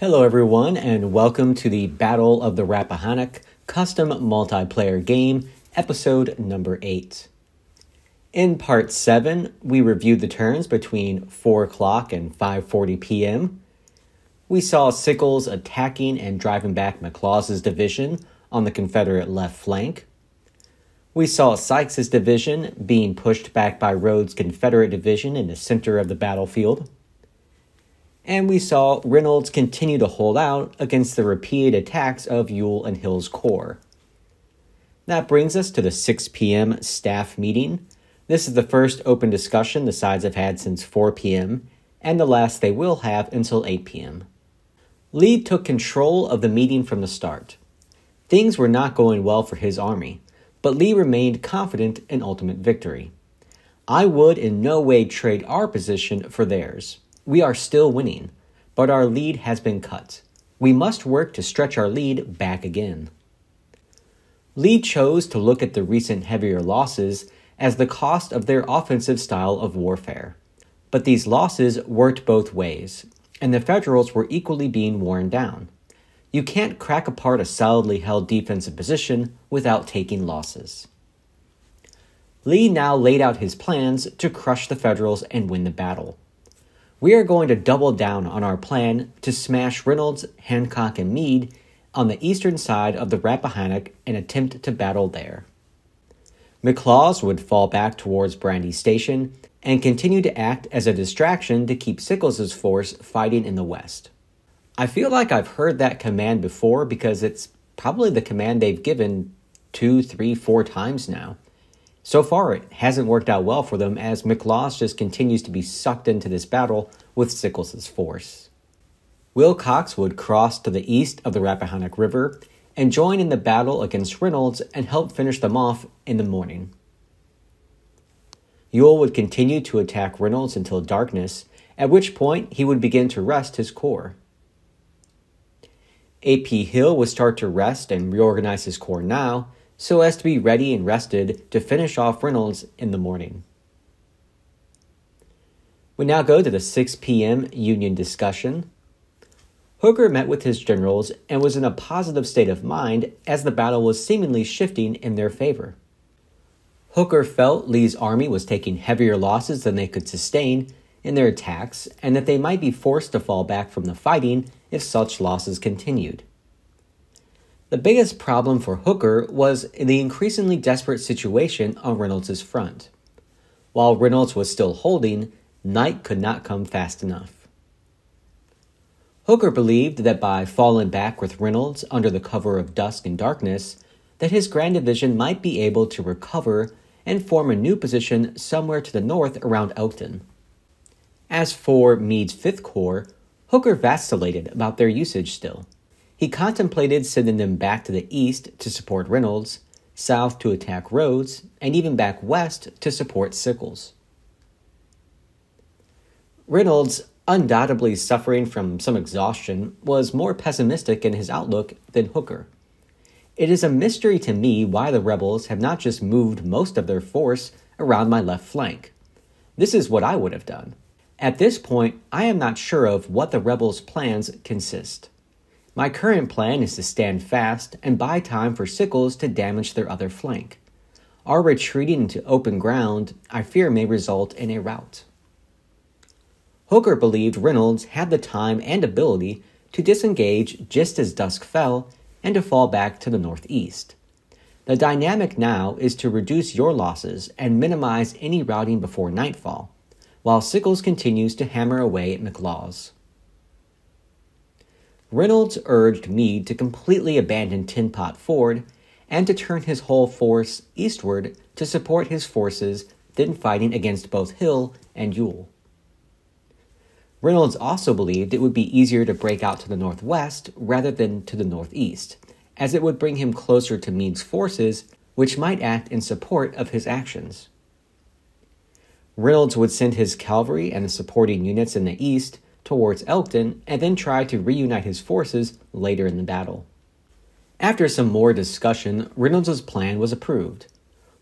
Hello, everyone, and welcome to the Battle of the Rappahannock custom multiplayer game, episode number 8. In part 7, we reviewed the turns between 4 o'clock and 5.40 p.m. We saw Sickles attacking and driving back McLaws' division on the Confederate left flank. We saw Sykes' division being pushed back by Rodes' Confederate division in the center of the battlefield and we saw Reynolds continue to hold out against the repeated attacks of Ewell and Hill's corps. That brings us to the 6 p.m. staff meeting. This is the first open discussion the sides have had since 4 p.m., and the last they will have until 8 p.m. Lee took control of the meeting from the start. Things were not going well for his army, but Lee remained confident in ultimate victory. I would in no way trade our position for theirs. We are still winning, but our lead has been cut. We must work to stretch our lead back again. Lee chose to look at the recent heavier losses as the cost of their offensive style of warfare. But these losses worked both ways, and the Federals were equally being worn down. You can't crack apart a solidly held defensive position without taking losses. Lee now laid out his plans to crush the Federals and win the battle we are going to double down on our plan to smash Reynolds, Hancock, and Meade on the eastern side of the Rappahannock and attempt to battle there. McLaws would fall back towards Brandy Station and continue to act as a distraction to keep Sickles' force fighting in the west. I feel like I've heard that command before because it's probably the command they've given two, three, four times now. So far, it hasn't worked out well for them as McLaws just continues to be sucked into this battle with Sickles' force. Wilcox would cross to the east of the Rappahannock River and join in the battle against Reynolds and help finish them off in the morning. Ewell would continue to attack Reynolds until darkness, at which point he would begin to rest his corps. A.P. Hill would start to rest and reorganize his corps now, so as to be ready and rested to finish off Reynolds in the morning. We now go to the 6 p.m. Union discussion. Hooker met with his generals and was in a positive state of mind as the battle was seemingly shifting in their favor. Hooker felt Lee's army was taking heavier losses than they could sustain in their attacks and that they might be forced to fall back from the fighting if such losses continued. The biggest problem for Hooker was the increasingly desperate situation on Reynolds' front. While Reynolds was still holding, night could not come fast enough. Hooker believed that by falling back with Reynolds under the cover of dusk and darkness, that his Grand Division might be able to recover and form a new position somewhere to the north around Elkton. As for Meade's Fifth Corps, Hooker vacillated about their usage still. He contemplated sending them back to the east to support Reynolds, south to attack Rodes, and even back west to support Sickles. Reynolds, undoubtedly suffering from some exhaustion, was more pessimistic in his outlook than Hooker. It is a mystery to me why the rebels have not just moved most of their force around my left flank. This is what I would have done. At this point, I am not sure of what the rebels' plans consist. My current plan is to stand fast and buy time for Sickles to damage their other flank. Our retreating into open ground, I fear, may result in a rout. Hooker believed Reynolds had the time and ability to disengage just as dusk fell and to fall back to the northeast. The dynamic now is to reduce your losses and minimize any routing before nightfall, while Sickles continues to hammer away at McLaws. Reynolds urged Meade to completely abandon Tin Pot Ford and to turn his whole force eastward to support his forces then fighting against both Hill and Ewell. Reynolds also believed it would be easier to break out to the northwest rather than to the northeast, as it would bring him closer to Meade's forces, which might act in support of his actions. Reynolds would send his cavalry and supporting units in the east towards Elkton and then try to reunite his forces later in the battle. After some more discussion, Reynolds' plan was approved.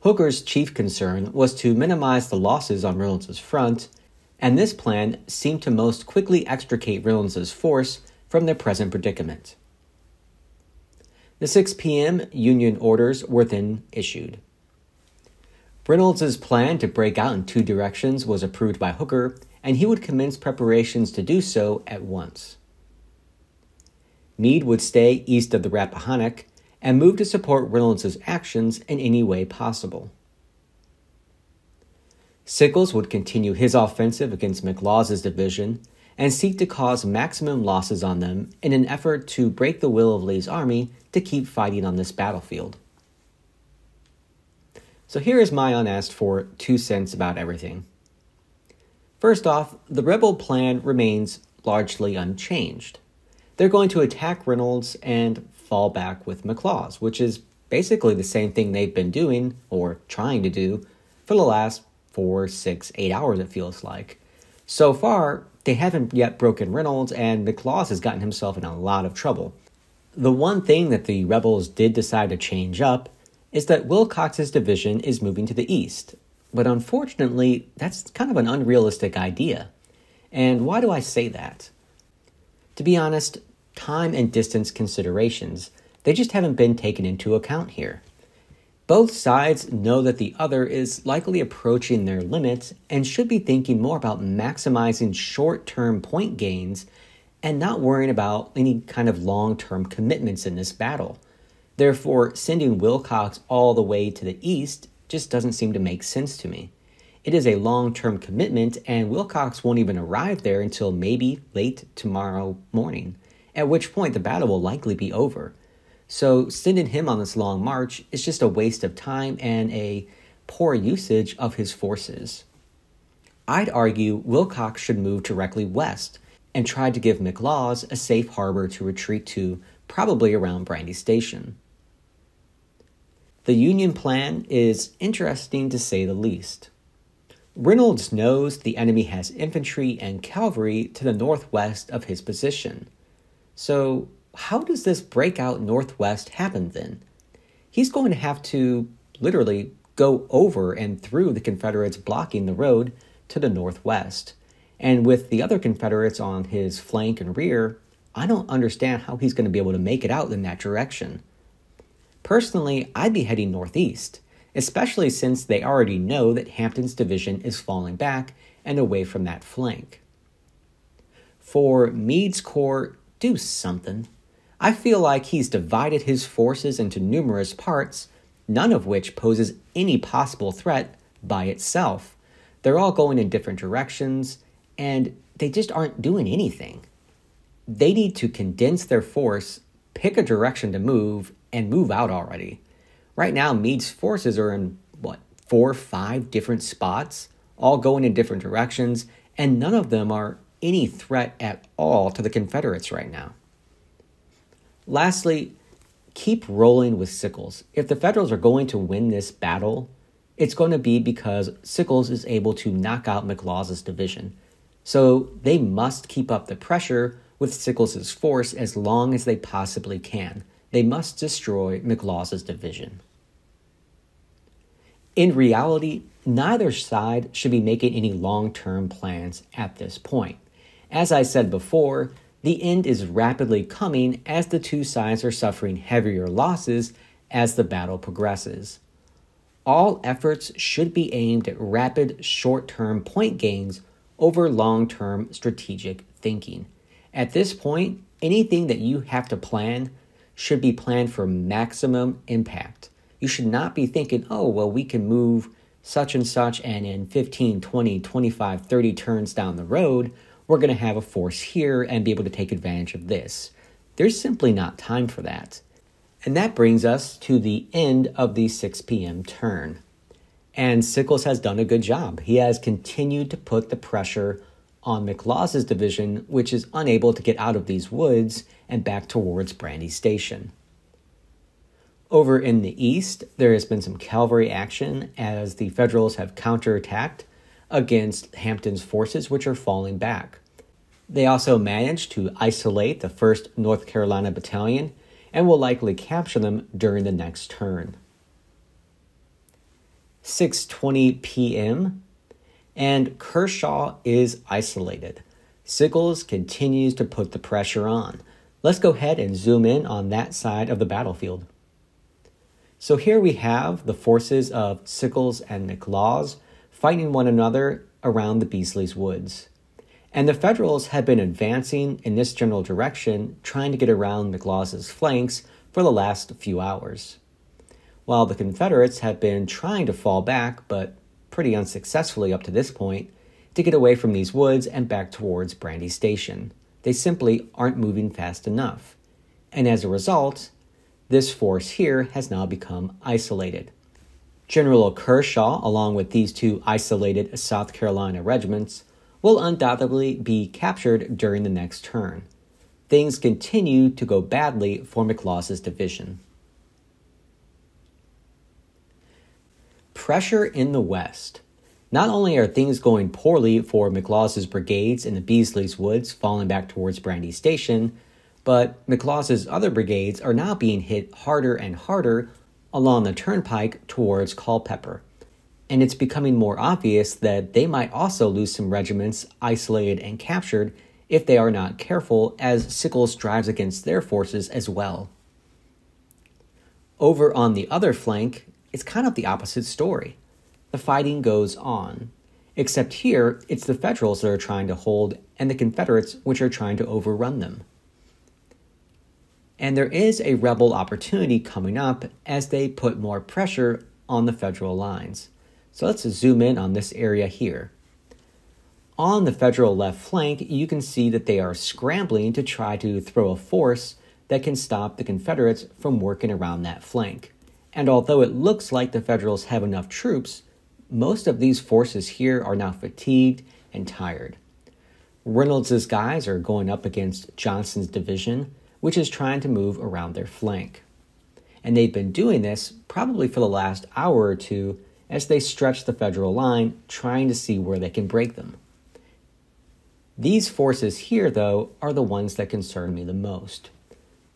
Hooker's chief concern was to minimize the losses on Reynolds' front, and this plan seemed to most quickly extricate Reynolds' force from their present predicament. The 6 p.m. Union orders were then issued. Reynolds's plan to break out in two directions was approved by Hooker, and he would commence preparations to do so at once. Meade would stay east of the Rappahannock and move to support Reynolds's actions in any way possible. Sickles would continue his offensive against McLaws' division and seek to cause maximum losses on them in an effort to break the will of Lee's army to keep fighting on this battlefield. So here is my unasked for two cents about everything. First off, the rebel plan remains largely unchanged. They're going to attack Reynolds and fall back with McLaws, which is basically the same thing they've been doing or trying to do for the last four, six, eight hours, it feels like. So far, they haven't yet broken Reynolds, and McLaws has gotten himself in a lot of trouble. The one thing that the rebels did decide to change up is that Wilcox's division is moving to the east. But unfortunately, that's kind of an unrealistic idea. And why do I say that? To be honest, time and distance considerations, they just haven't been taken into account here. Both sides know that the other is likely approaching their limits and should be thinking more about maximizing short term point gains and not worrying about any kind of long term commitments in this battle. Therefore, sending Wilcox all the way to the east just doesn't seem to make sense to me. It is a long term commitment, and Wilcox won't even arrive there until maybe late tomorrow morning, at which point the battle will likely be over. So, sending him on this long march is just a waste of time and a poor usage of his forces. I'd argue Wilcox should move directly west and try to give McLaws a safe harbor to retreat to, probably around Brandy Station. The Union plan is interesting to say the least. Reynolds knows the enemy has infantry and cavalry to the northwest of his position. So, how does this breakout northwest happen then? He's going to have to literally go over and through the Confederates blocking the road to the northwest. And with the other Confederates on his flank and rear, I don't understand how he's going to be able to make it out in that direction. Personally, I'd be heading northeast, especially since they already know that Hampton's division is falling back and away from that flank. For Meade's corps, do something. I feel like he's divided his forces into numerous parts, none of which poses any possible threat by itself. They're all going in different directions, and they just aren't doing anything. They need to condense their force, pick a direction to move, and move out already. Right now, Meade's forces are in what, four or five different spots, all going in different directions, and none of them are any threat at all to the Confederates right now. Lastly, keep rolling with Sickles. If the Federals are going to win this battle, it's going to be because Sickles is able to knock out McLaws' division. So they must keep up the pressure with Sickles' force as long as they possibly can. They must destroy McLaws' division. In reality, neither side should be making any long term plans at this point. As I said before, the end is rapidly coming as the two sides are suffering heavier losses as the battle progresses. All efforts should be aimed at rapid short term point gains over long term strategic thinking. At this point, anything that you have to plan should be planned for maximum impact. You should not be thinking, oh, well, we can move such and such, and in 15, 20, 25, 30 turns down the road, we're going to have a force here and be able to take advantage of this. There's simply not time for that. And that brings us to the end of the 6 p.m. turn. And Sickles has done a good job. He has continued to put the pressure on McLaws' division, which is unable to get out of these woods and back towards Brandy Station. Over in the east, there has been some cavalry action as the Federals have counterattacked against Hampton's forces, which are falling back. They also managed to isolate the 1st North Carolina Battalion and will likely capture them during the next turn. 6:20 p.m. and Kershaw is isolated. Sickles continues to put the pressure on. Let's go ahead and zoom in on that side of the battlefield. So here we have the forces of Sickles and McLaws fighting one another around the Beasley's woods. And the Federals had been advancing in this general direction, trying to get around McLaws's flanks for the last few hours. While the Confederates had been trying to fall back, but pretty unsuccessfully up to this point, to get away from these woods and back towards Brandy Station. They simply aren't moving fast enough. And as a result, this force here has now become isolated. General Kershaw, along with these two isolated South Carolina regiments, will undoubtedly be captured during the next turn. Things continue to go badly for McLaws's division. Pressure in the West. Not only are things going poorly for McLaws's brigades in the Beasley's Woods falling back towards Brandy Station, but McLaws's other brigades are now being hit harder and harder along the turnpike towards Culpeper. And it's becoming more obvious that they might also lose some regiments isolated and captured if they are not careful, as Sickles drives against their forces as well. Over on the other flank, it's kind of the opposite story. The fighting goes on, except here it's the Federals that are trying to hold and the Confederates which are trying to overrun them and there is a rebel opportunity coming up as they put more pressure on the federal lines. So let's zoom in on this area here. On the federal left flank, you can see that they are scrambling to try to throw a force that can stop the Confederates from working around that flank. And although it looks like the Federals have enough troops, most of these forces here are now fatigued and tired. Reynolds's guys are going up against Johnston's division, which is trying to move around their flank. And they've been doing this probably for the last hour or two as they stretch the federal line, trying to see where they can break them. These forces here, though, are the ones that concern me the most.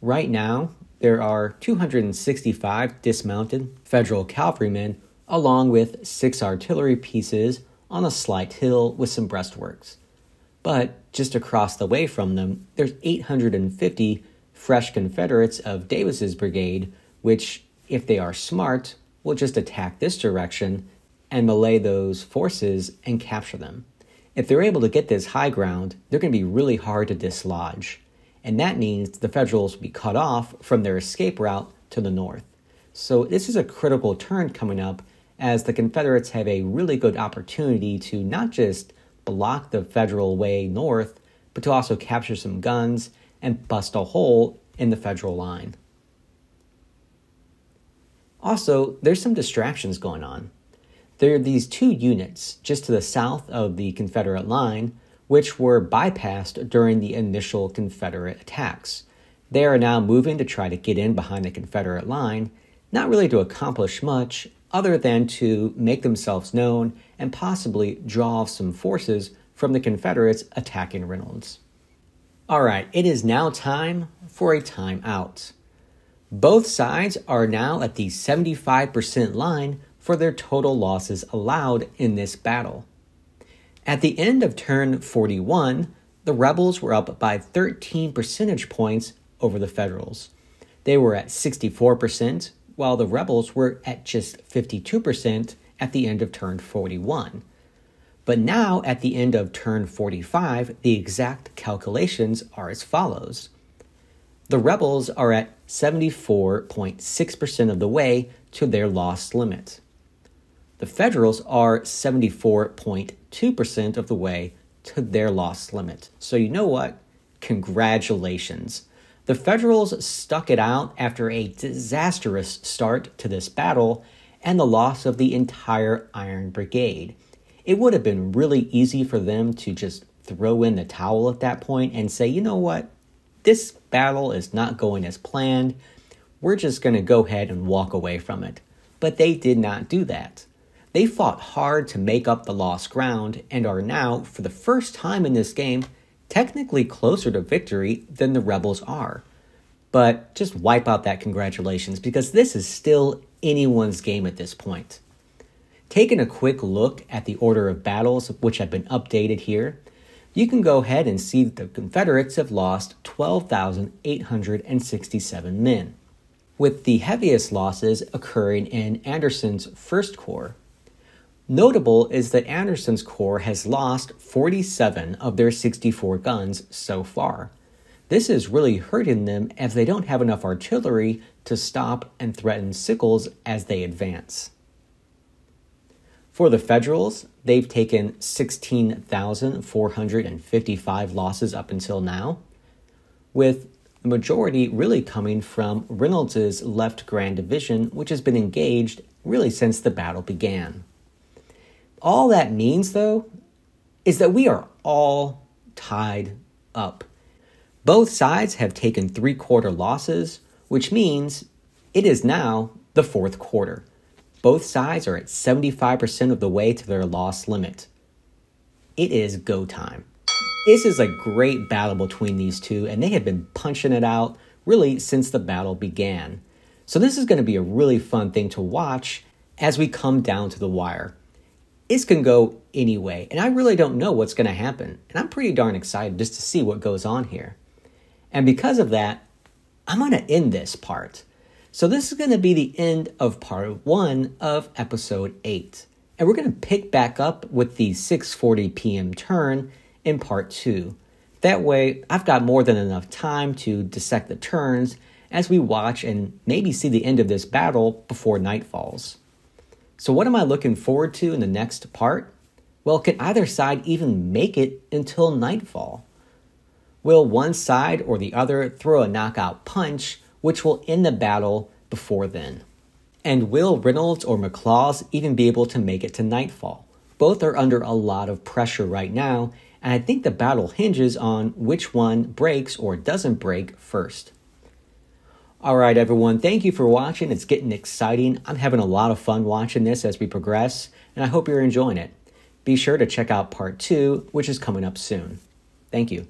Right now, there are 265 dismounted federal cavalrymen, along with six artillery pieces on a slight hill with some breastworks. But just across the way from them, there's 850 fresh Confederates of Davis's brigade, which, if they are smart, will just attack this direction and melee those forces and capture them. If they're able to get this high ground, they're going to be really hard to dislodge. And that means the Federals will be cut off from their escape route to the north. So, this is a critical turn coming up as the Confederates have a really good opportunity to not just block the Federal way north, but to also capture some guns and bust a hole in the federal line. Also, there's some distractions going on. There are these two units just to the south of the Confederate line, which were bypassed during the initial Confederate attacks. They are now moving to try to get in behind the Confederate line, not really to accomplish much other than to make themselves known and possibly draw off some forces from the Confederates attacking Reynolds. All right, it is now time for a timeout. Both sides are now at the 75% line for their total losses allowed in this battle. At the end of turn 41, the rebels were up by 13 percentage points over the Federals. They were at 64%, while the rebels were at just 52% at the end of turn 41. But now, at the end of turn 45, the exact calculations are as follows. The rebels are at 74.6% of the way to their loss limit. The Federals are 74.2% of the way to their loss limit. So, you know what? Congratulations. The Federals stuck it out after a disastrous start to this battle and the loss of the entire Iron Brigade it would have been really easy for them to just throw in the towel at that point and say, you know what, this battle is not going as planned. We're just going to go ahead and walk away from it. But they did not do that. They fought hard to make up the lost ground and are now, for the first time in this game, technically closer to victory than the rebels are. But just wipe out that congratulations because this is still anyone's game at this point. Taking a quick look at the order of battles, which have been updated here, you can go ahead and see that the Confederates have lost 12,867 men, with the heaviest losses occurring in Anderson's 1st Corps. Notable is that Anderson's Corps has lost 47 of their 64 guns so far. This is really hurting them as they don't have enough artillery to stop and threaten Sickles as they advance. For the Federals, they've taken 16,455 losses up until now, with the majority really coming from Reynolds's left Grand Division, which has been engaged really since the battle began. All that means, though, is that we are all tied up. Both sides have taken three quarter losses, which means it is now the fourth quarter. Both sides are at 75% of the way to their loss limit. It is go time. This is a great battle between these two, and they have been punching it out really since the battle began. So, this is going to be a really fun thing to watch as we come down to the wire. This can go anyway, and I really don't know what's going to happen. And I'm pretty darn excited just to see what goes on here. And because of that, I'm going to end this part. So, this is going to be the end of part one of episode eight. And we're going to pick back up with the 6:40 p.m. turn in part two. That way, I've got more than enough time to dissect the turns as we watch and maybe see the end of this battle before night falls. So, what am I looking forward to in the next part? Well, can either side even make it until nightfall? Will one side or the other throw a knockout punch which will end the battle before then. And will Reynolds or McLaws even be able to make it to nightfall? Both are under a lot of pressure right now, and I think the battle hinges on which one breaks or doesn't break first. All right, everyone, thank you for watching. It's getting exciting. I'm having a lot of fun watching this as we progress, and I hope you're enjoying it. Be sure to check out part two, which is coming up soon. Thank you.